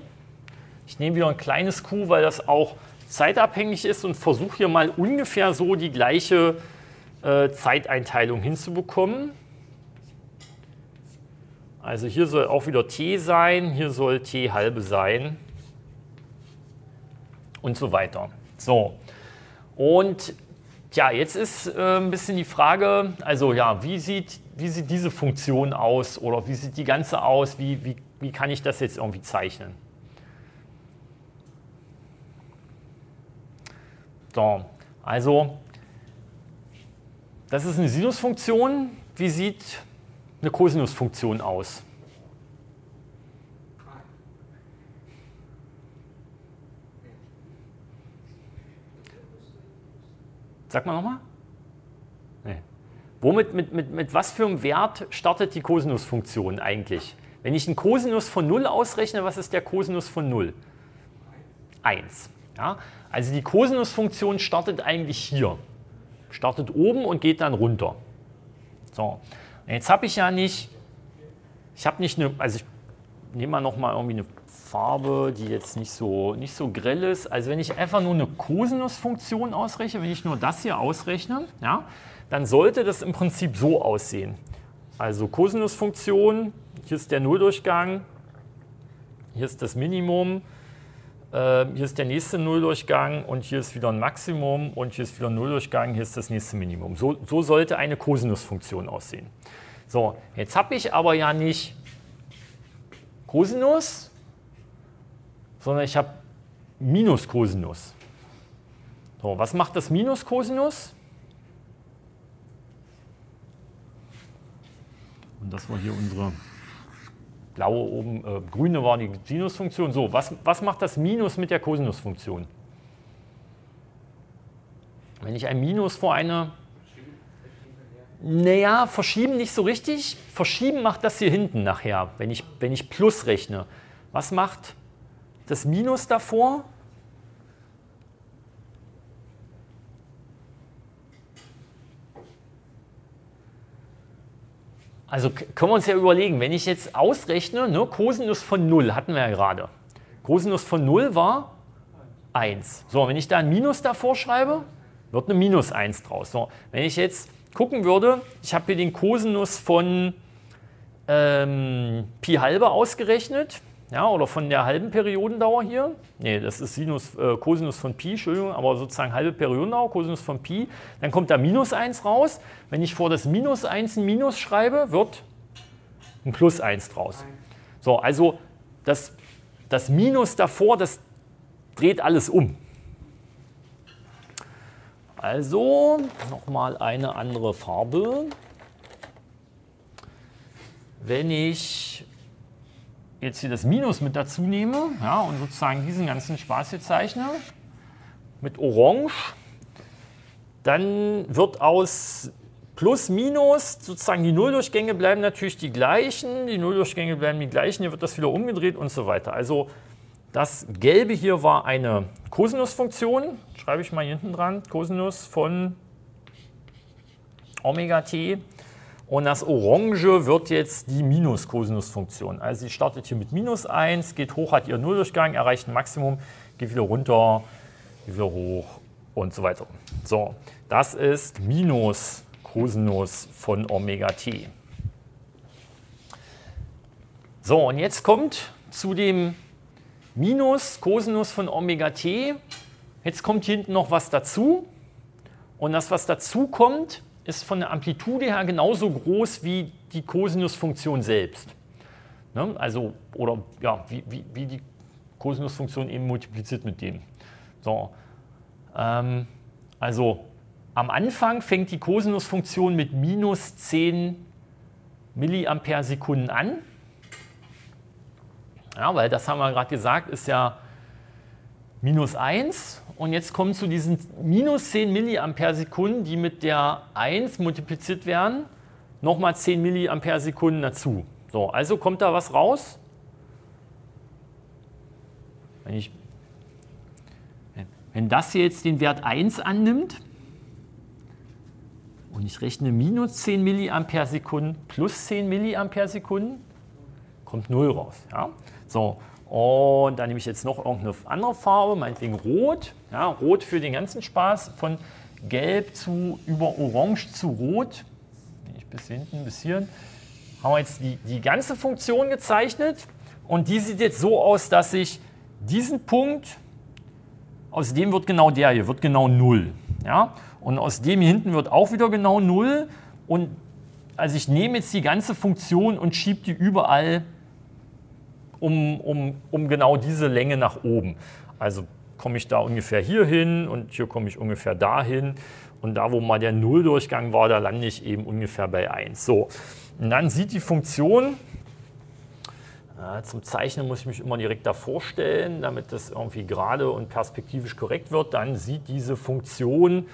Ich nehme wieder ein kleines Q, weil das auch zeitabhängig ist und versuche hier mal ungefähr so die gleiche äh, Zeiteinteilung hinzubekommen. Also hier soll auch wieder t sein, hier soll t halbe sein und so weiter. So, und ja, jetzt ist äh, ein bisschen die Frage, also ja, wie sieht, wie sieht diese Funktion aus oder wie sieht die ganze aus, wie, wie, wie kann ich das jetzt irgendwie zeichnen? So, also das ist eine Sinusfunktion. Wie sieht eine Kosinusfunktion aus? Sag mal nochmal. Nee. Womit, mit, mit, mit was für einem Wert startet die Kosinusfunktion eigentlich? Wenn ich einen Kosinus von 0 ausrechne, was ist der Kosinus von 0? 1. Ja? Also die Kosinusfunktion startet eigentlich hier. Startet oben und geht dann runter. So, jetzt habe ich ja nicht, ich habe nicht eine, also ich nehme mal nochmal irgendwie eine Farbe, die jetzt nicht so, nicht so grell ist. Also wenn ich einfach nur eine Kosinusfunktion ausrechne, wenn ich nur das hier ausrechne, ja, dann sollte das im Prinzip so aussehen. Also Kosinusfunktion, hier ist der Nulldurchgang, hier ist das Minimum, hier ist der nächste Nulldurchgang und hier ist wieder ein Maximum und hier ist wieder ein Nulldurchgang, hier ist das nächste Minimum. So, so sollte eine Kosinusfunktion aussehen. So, jetzt habe ich aber ja nicht Cosinus, sondern ich habe Minus Cosinus. So, was macht das Minus Cosinus? Und das war hier unsere blaue oben, äh, grüne war die Sinusfunktion. So, was, was macht das Minus mit der Kosinusfunktion? Wenn ich ein Minus vor eine... Naja, verschieben nicht so richtig. Verschieben macht das hier hinten nachher, wenn ich, wenn ich Plus rechne. Was macht das Minus davor? Also können wir uns ja überlegen, wenn ich jetzt ausrechne, ne, Cosinus von 0 hatten wir ja gerade. Cosinus von 0 war 1. So, wenn ich da ein Minus davor schreibe, wird eine Minus 1 draus. So, wenn ich jetzt gucken würde, ich habe hier den Kosinus von ähm, Pi halber ausgerechnet, ja, oder von der halben Periodendauer hier. Ne, das ist Sinus, äh, Cosinus von Pi, Entschuldigung, aber sozusagen halbe Periodendauer, Cosinus von Pi. Dann kommt da minus 1 raus. Wenn ich vor das minus 1 ein Minus schreibe, wird ein plus 1 draus. So, also das, das Minus davor, das dreht alles um. Also nochmal eine andere Farbe. Wenn ich jetzt hier das Minus mit dazu nehme ja, und sozusagen diesen ganzen Spaß hier zeichne mit Orange, dann wird aus Plus, Minus, sozusagen die Nulldurchgänge bleiben natürlich die gleichen, die Nulldurchgänge bleiben die gleichen, hier wird das wieder umgedreht und so weiter. Also das Gelbe hier war eine Kosinusfunktion, schreibe ich mal hier hinten dran, Kosinus von Omega t. Und das Orange wird jetzt die Minus-Kosinusfunktion. Also sie startet hier mit minus 1, geht hoch, hat ihren Nulldurchgang, erreicht ein Maximum, geht wieder runter, geht wieder hoch und so weiter. So, das ist Minus Kosinus von Omega t. So, und jetzt kommt zu dem Minus Kosinus von Omega t. Jetzt kommt hinten noch was dazu. Und das, was dazu kommt, ist von der Amplitude her genauso groß wie die Kosinusfunktion selbst. Ne? Also, oder ja, wie, wie, wie die Kosinusfunktion eben multipliziert mit dem. So, ähm, also am Anfang fängt die Kosinusfunktion mit minus 10 Milliampere-Sekunden an. Ja, weil das haben wir gerade gesagt, ist ja minus 1 und jetzt kommen zu diesen minus 10 Milliampere-Sekunden, die mit der 1 multipliziert werden, nochmal 10 Milliampere-Sekunden dazu. So, also kommt da was raus. Wenn, ich, wenn das hier jetzt den Wert 1 annimmt und ich rechne minus 10 Milliampere-Sekunden plus 10 Milliampere-Sekunden, kommt 0 raus. Ja? So, und dann nehme ich jetzt noch irgendeine andere Farbe, meinetwegen Rot. Ja, Rot für den ganzen Spaß. Von Gelb zu über Orange zu Rot. Ich bis hinten, bis hier. Haben wir jetzt die, die ganze Funktion gezeichnet. Und die sieht jetzt so aus, dass ich diesen Punkt, aus dem wird genau der hier, wird genau 0. Ja? Und aus dem hier hinten wird auch wieder genau 0. Und also ich nehme jetzt die ganze Funktion und schiebe die überall um, um, um genau diese Länge nach oben. Also komme ich da ungefähr hier hin und hier komme ich ungefähr dahin. Und da, wo mal der Nulldurchgang war, da lande ich eben ungefähr bei 1. So, und dann sieht die Funktion, zum Zeichnen muss ich mich immer direkt davor stellen, damit das irgendwie gerade und perspektivisch korrekt wird. Dann sieht diese Funktion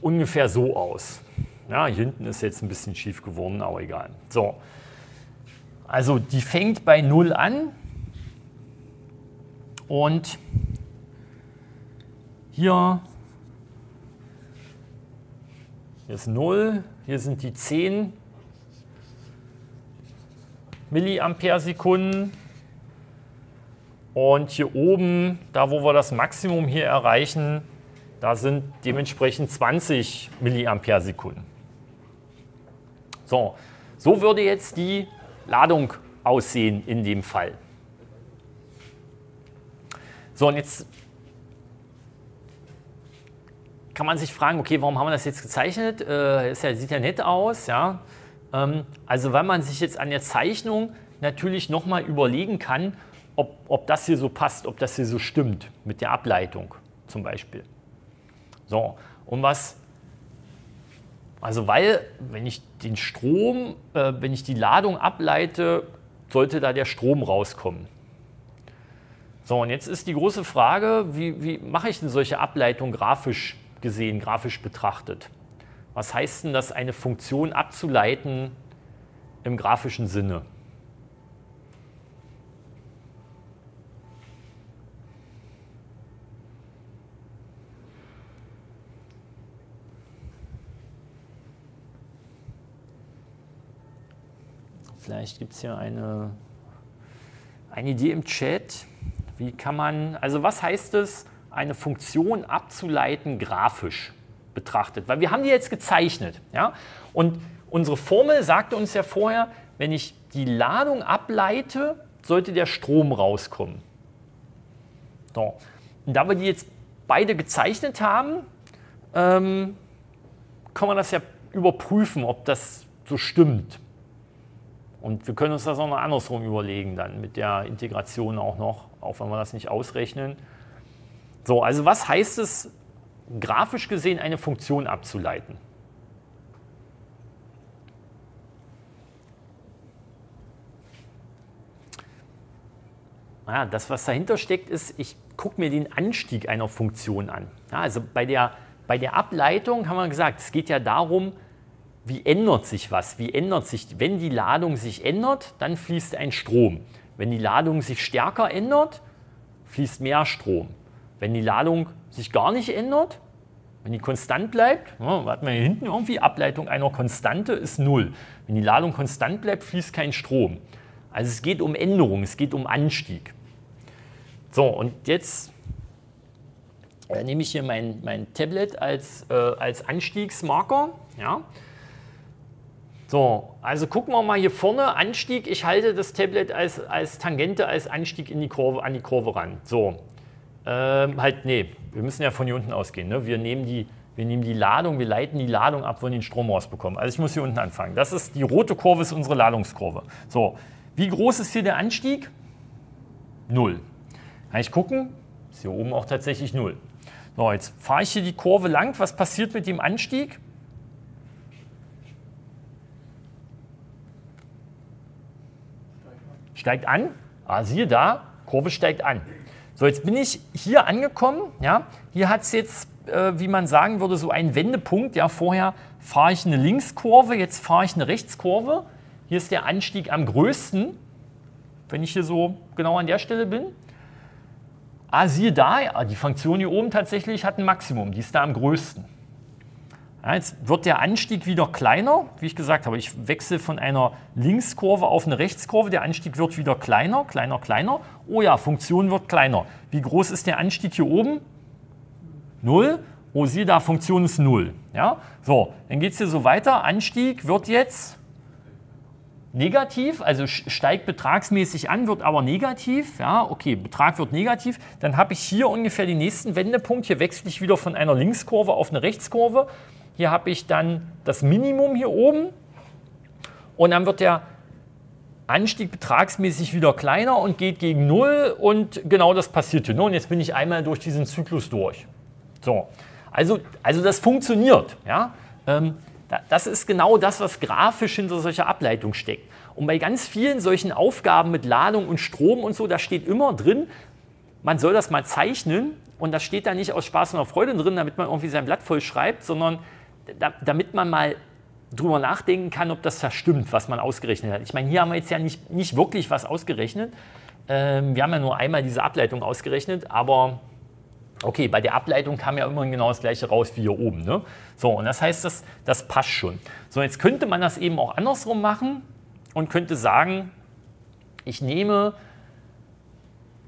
ungefähr so aus. Ja, hier hinten ist jetzt ein bisschen schief geworden, aber egal. So, also die fängt bei 0 an und hier, hier ist 0, hier sind die 10 Milliampere-Sekunden und hier oben, da wo wir das Maximum hier erreichen, da sind dementsprechend 20 Milliampere-Sekunden. So, so würde jetzt die Ladung aussehen in dem Fall. So, und jetzt kann man sich fragen, okay, warum haben wir das jetzt gezeichnet? Äh, ja, sieht ja nett aus. Ja? Ähm, also weil man sich jetzt an der Zeichnung natürlich nochmal überlegen kann, ob, ob das hier so passt, ob das hier so stimmt mit der Ableitung zum Beispiel. So, und was also weil, wenn ich den Strom, äh, wenn ich die Ladung ableite, sollte da der Strom rauskommen. So, und jetzt ist die große Frage, wie, wie mache ich denn solche Ableitung grafisch gesehen, grafisch betrachtet? Was heißt denn das, eine Funktion abzuleiten im grafischen Sinne? Vielleicht gibt es hier eine, eine Idee im Chat. Wie kann man, also was heißt es, eine Funktion abzuleiten grafisch betrachtet. Weil wir haben die jetzt gezeichnet. Ja? Und unsere Formel sagte uns ja vorher, wenn ich die Ladung ableite, sollte der Strom rauskommen. So. Und da wir die jetzt beide gezeichnet haben, ähm, kann man das ja überprüfen, ob das so stimmt. Und wir können uns das auch noch andersrum überlegen dann mit der Integration auch noch, auch wenn wir das nicht ausrechnen. So, also was heißt es, grafisch gesehen eine Funktion abzuleiten? Ja, das, was dahinter steckt, ist, ich gucke mir den Anstieg einer Funktion an. Ja, also bei der, bei der Ableitung haben wir gesagt, es geht ja darum, wie ändert sich was? Wie ändert sich, wenn die Ladung sich ändert, dann fließt ein Strom. Wenn die Ladung sich stärker ändert, fließt mehr Strom. Wenn die Ladung sich gar nicht ändert, wenn die konstant bleibt, ja, hat hier hinten irgendwie, Ableitung einer Konstante ist null. Wenn die Ladung konstant bleibt, fließt kein Strom. Also es geht um Änderung, es geht um Anstieg. So, und jetzt äh, nehme ich hier mein, mein Tablet als, äh, als Anstiegsmarker. Ja. So, also gucken wir mal hier vorne, Anstieg, ich halte das Tablet als, als Tangente, als Anstieg in die Kurve, an die Kurve ran. So, ähm, halt, nee, wir müssen ja von hier unten ausgehen. Ne? Wir, nehmen die, wir nehmen die Ladung, wir leiten die Ladung ab, wollen den Strom rausbekommen. Also ich muss hier unten anfangen. Das ist, die rote Kurve ist unsere Ladungskurve. So, wie groß ist hier der Anstieg? Null. Kann ich gucken? Ist hier oben auch tatsächlich null. So, jetzt fahre ich hier die Kurve lang. Was passiert mit dem Anstieg? Steigt an. Ah, siehe da, Kurve steigt an. So, jetzt bin ich hier angekommen. Ja, hier hat es jetzt, äh, wie man sagen würde, so einen Wendepunkt. Ja, vorher fahre ich eine Linkskurve, jetzt fahre ich eine Rechtskurve. Hier ist der Anstieg am größten, wenn ich hier so genau an der Stelle bin. Ah, siehe da, ja, die Funktion hier oben tatsächlich hat ein Maximum, die ist da am größten. Ja, jetzt wird der Anstieg wieder kleiner. Wie ich gesagt habe, ich wechsle von einer Linkskurve auf eine Rechtskurve. Der Anstieg wird wieder kleiner, kleiner, kleiner. Oh ja, Funktion wird kleiner. Wie groß ist der Anstieg hier oben? 0. Oh, siehe da, Funktion ist 0. Ja? So, dann geht es hier so weiter. Anstieg wird jetzt negativ, also steigt betragsmäßig an, wird aber negativ. Ja, okay, Betrag wird negativ. Dann habe ich hier ungefähr den nächsten Wendepunkt. Hier wechsle ich wieder von einer Linkskurve auf eine Rechtskurve. Hier habe ich dann das Minimum hier oben und dann wird der Anstieg betragsmäßig wieder kleiner und geht gegen Null und genau das passiert hier. Und jetzt bin ich einmal durch diesen Zyklus durch. So, also, also das funktioniert. Ja? Ähm, das ist genau das, was grafisch hinter solcher Ableitung steckt. Und bei ganz vielen solchen Aufgaben mit Ladung und Strom und so, da steht immer drin, man soll das mal zeichnen und das steht da nicht aus Spaß und Freude drin, damit man irgendwie sein Blatt voll schreibt, sondern da, damit man mal drüber nachdenken kann, ob das verstimmt, was man ausgerechnet hat. Ich meine, hier haben wir jetzt ja nicht, nicht wirklich was ausgerechnet. Ähm, wir haben ja nur einmal diese Ableitung ausgerechnet, aber okay, bei der Ableitung kam ja immer genau das gleiche raus wie hier oben. Ne? So, und das heißt, das, das passt schon. So, jetzt könnte man das eben auch andersrum machen und könnte sagen, ich nehme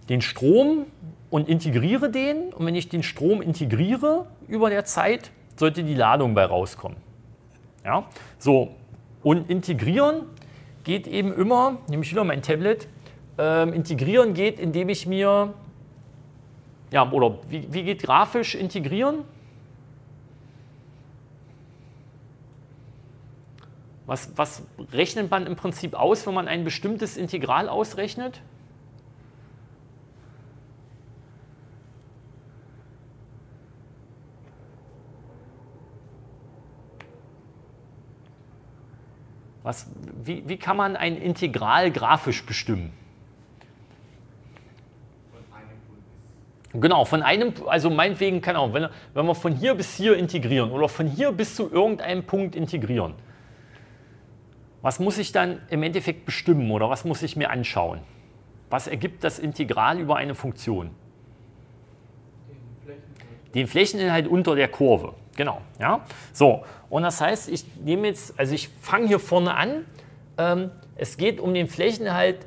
den Strom und integriere den. Und wenn ich den Strom integriere über der Zeit, sollte die Ladung bei rauskommen. Ja? So, und integrieren geht eben immer, nehme ich wieder mein Tablet, ähm, integrieren geht, indem ich mir, ja, oder wie, wie geht grafisch integrieren? Was, was rechnet man im Prinzip aus, wenn man ein bestimmtes Integral ausrechnet? Was, wie, wie kann man ein Integral grafisch bestimmen? Genau, von einem, also meinetwegen, keine Ahnung, wenn, wenn wir von hier bis hier integrieren oder von hier bis zu irgendeinem Punkt integrieren, was muss ich dann im Endeffekt bestimmen oder was muss ich mir anschauen? Was ergibt das Integral über eine Funktion? Den Flächeninhalt unter der Kurve. Genau. Ja? So, und das heißt, ich nehme jetzt, also ich fange hier vorne an. Ähm, es geht um den Flächeninhalt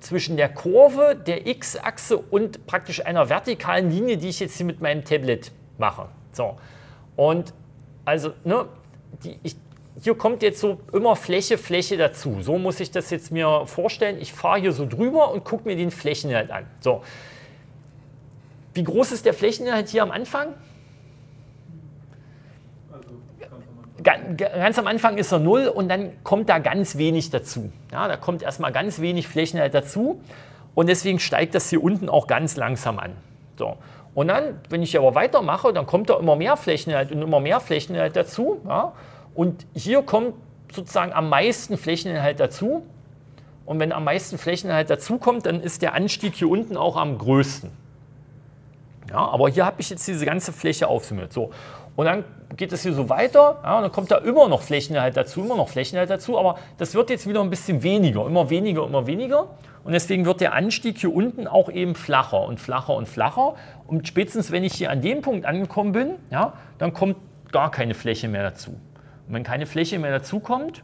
zwischen der Kurve, der x-Achse und praktisch einer vertikalen Linie, die ich jetzt hier mit meinem Tablet mache. So. Und also, ne, die, ich, hier kommt jetzt so immer Fläche, Fläche dazu. So muss ich das jetzt mir vorstellen. Ich fahre hier so drüber und gucke mir den Flächeninhalt an. So. Wie groß ist der Flächeninhalt hier am Anfang? Ganz am Anfang ist er 0 und dann kommt da ganz wenig dazu. Ja, da kommt erstmal ganz wenig Flächenhalt dazu und deswegen steigt das hier unten auch ganz langsam an. So. Und dann, wenn ich aber weitermache, dann kommt da immer mehr Flächenhalt und immer mehr Flächenhalt dazu. Ja, und hier kommt sozusagen am meisten Flächenhalt dazu. Und wenn am meisten Flächenhalt dazu kommt, dann ist der Anstieg hier unten auch am größten. Ja, aber hier habe ich jetzt diese ganze Fläche aufsummiert. So. Und dann geht es hier so weiter, ja, und dann kommt da immer noch Flächeninhalt dazu, immer noch Flächeninhalt dazu, aber das wird jetzt wieder ein bisschen weniger, immer weniger, immer weniger. Und deswegen wird der Anstieg hier unten auch eben flacher und flacher und flacher. Und spätestens, wenn ich hier an dem Punkt angekommen bin, ja, dann kommt gar keine Fläche mehr dazu. Und wenn keine Fläche mehr dazu kommt,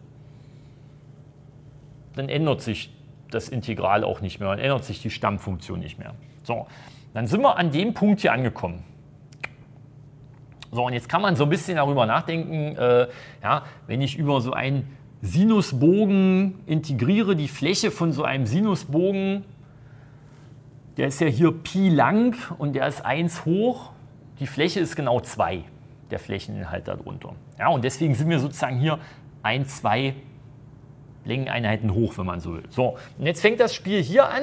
dann ändert sich das Integral auch nicht mehr, dann ändert sich die Stammfunktion nicht mehr. So, dann sind wir an dem Punkt hier angekommen. So, und jetzt kann man so ein bisschen darüber nachdenken, äh, ja, wenn ich über so einen Sinusbogen integriere, die Fläche von so einem Sinusbogen, der ist ja hier Pi lang und der ist 1 hoch, die Fläche ist genau 2, der Flächeninhalt darunter. Ja, und deswegen sind wir sozusagen hier 1, 2 Längeneinheiten hoch, wenn man so will. So, und jetzt fängt das Spiel hier an.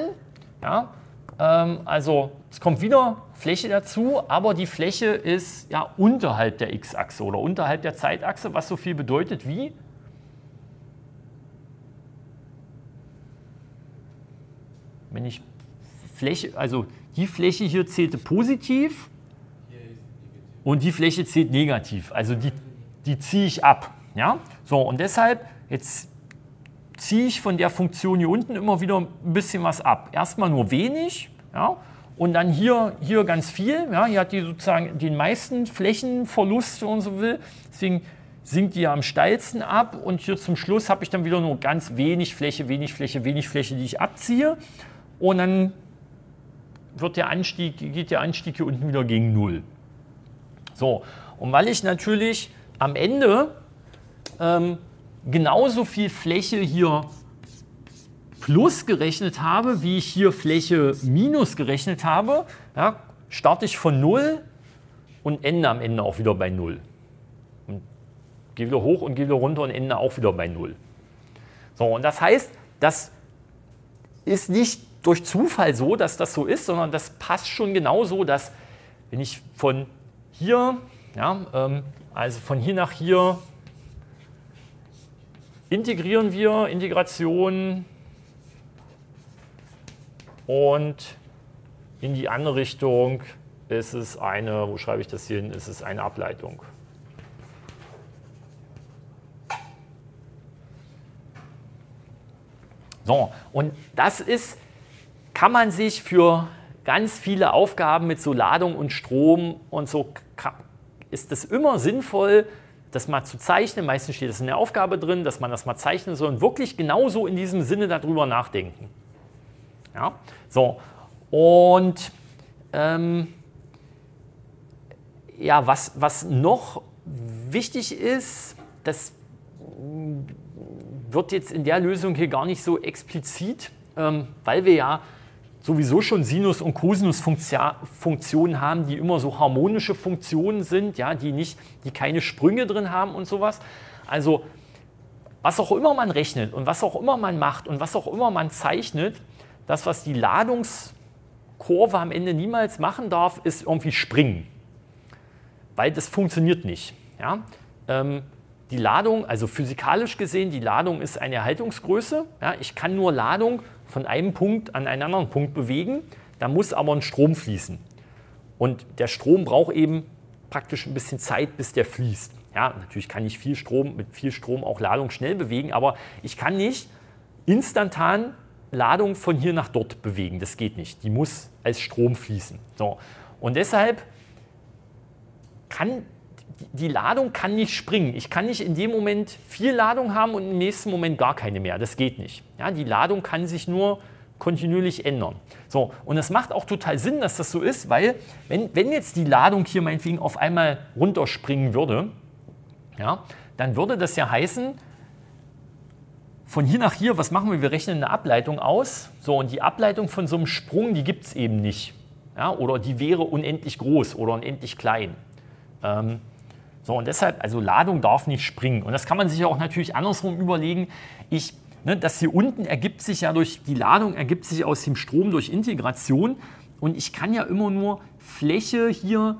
Ja, ähm, also es kommt wieder Fläche dazu, aber die Fläche ist ja unterhalb der x-Achse oder unterhalb der Zeitachse, was so viel bedeutet wie wenn ich Fläche, also die Fläche hier zählte positiv und die Fläche zählt negativ. Also die, die ziehe ich ab. Ja? So, und deshalb, jetzt ziehe ich von der Funktion hier unten immer wieder ein bisschen was ab. Erstmal nur wenig, ja, und dann hier, hier ganz viel. Ja, hier hat die sozusagen den meisten Flächenverlust, wenn man so will. Deswegen sinkt die ja am steilsten ab. Und hier zum Schluss habe ich dann wieder nur ganz wenig Fläche, wenig Fläche, wenig Fläche, die ich abziehe. Und dann wird der Anstieg, geht der Anstieg hier unten wieder gegen Null. So, und weil ich natürlich am Ende ähm, genauso viel Fläche hier plus gerechnet habe, wie ich hier Fläche minus gerechnet habe, ja, starte ich von 0 und ende am Ende auch wieder bei 0. Und gehe wieder hoch und gehe wieder runter und ende auch wieder bei 0. So, und das heißt, das ist nicht durch Zufall so, dass das so ist, sondern das passt schon genau so, dass wenn ich von hier, ja, ähm, also von hier nach hier integrieren wir, Integration und in die andere Richtung ist es eine, wo schreibe ich das hier hin, ist es eine Ableitung. So, und das ist, kann man sich für ganz viele Aufgaben mit so Ladung und Strom und so, ist es immer sinnvoll, das mal zu zeichnen. Meistens steht es in der Aufgabe drin, dass man das mal zeichnen soll und wirklich genauso in diesem Sinne darüber nachdenken. Ja? So, und ähm, ja, was, was noch wichtig ist, das wird jetzt in der Lösung hier gar nicht so explizit, ähm, weil wir ja sowieso schon Sinus- und Cosinus-Funktionen haben, die immer so harmonische Funktionen sind, ja, die, nicht, die keine Sprünge drin haben und sowas. Also was auch immer man rechnet und was auch immer man macht und was auch immer man zeichnet, das, was die Ladungskurve am Ende niemals machen darf, ist irgendwie springen. Weil das funktioniert nicht. Ja? Ähm, die Ladung, also physikalisch gesehen, die Ladung ist eine Erhaltungsgröße. Ja? Ich kann nur Ladung von einem Punkt an einen anderen Punkt bewegen. Da muss aber ein Strom fließen. Und der Strom braucht eben praktisch ein bisschen Zeit, bis der fließt. Ja, natürlich kann ich viel Strom, mit viel Strom auch Ladung schnell bewegen, aber ich kann nicht instantan Ladung von hier nach dort bewegen. Das geht nicht. Die muss als Strom fließen. So. Und deshalb kann die Ladung kann nicht springen. Ich kann nicht in dem Moment viel Ladung haben und im nächsten Moment gar keine mehr. Das geht nicht. Ja, die Ladung kann sich nur kontinuierlich ändern. So, und es macht auch total Sinn, dass das so ist, weil wenn, wenn jetzt die Ladung hier meinetwegen auf einmal runterspringen würde, ja, dann würde das ja heißen, von hier nach hier, was machen wir? Wir rechnen eine Ableitung aus. So, und die Ableitung von so einem Sprung, die gibt es eben nicht. Ja, oder die wäre unendlich groß oder unendlich klein. Ähm, so, und deshalb, also Ladung darf nicht springen. Und das kann man sich auch natürlich andersrum überlegen. Ich, ne, das hier unten ergibt sich ja durch, die Ladung ergibt sich aus dem Strom durch Integration. Und ich kann ja immer nur Fläche hier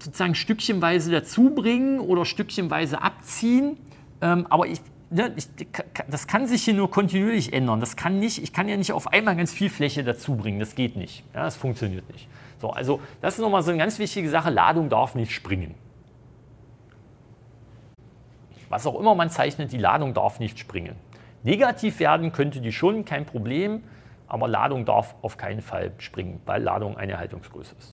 sozusagen stückchenweise dazubringen oder stückchenweise abziehen. Ähm, aber ich, ne, ich, das kann sich hier nur kontinuierlich ändern. Das kann nicht, ich kann ja nicht auf einmal ganz viel Fläche dazubringen. Das geht nicht. Ja, das funktioniert nicht. So, also das ist nochmal so eine ganz wichtige Sache. Ladung darf nicht springen. Was auch immer man zeichnet, die Ladung darf nicht springen. Negativ werden könnte die schon, kein Problem, aber Ladung darf auf keinen Fall springen, weil Ladung eine Haltungsgröße ist.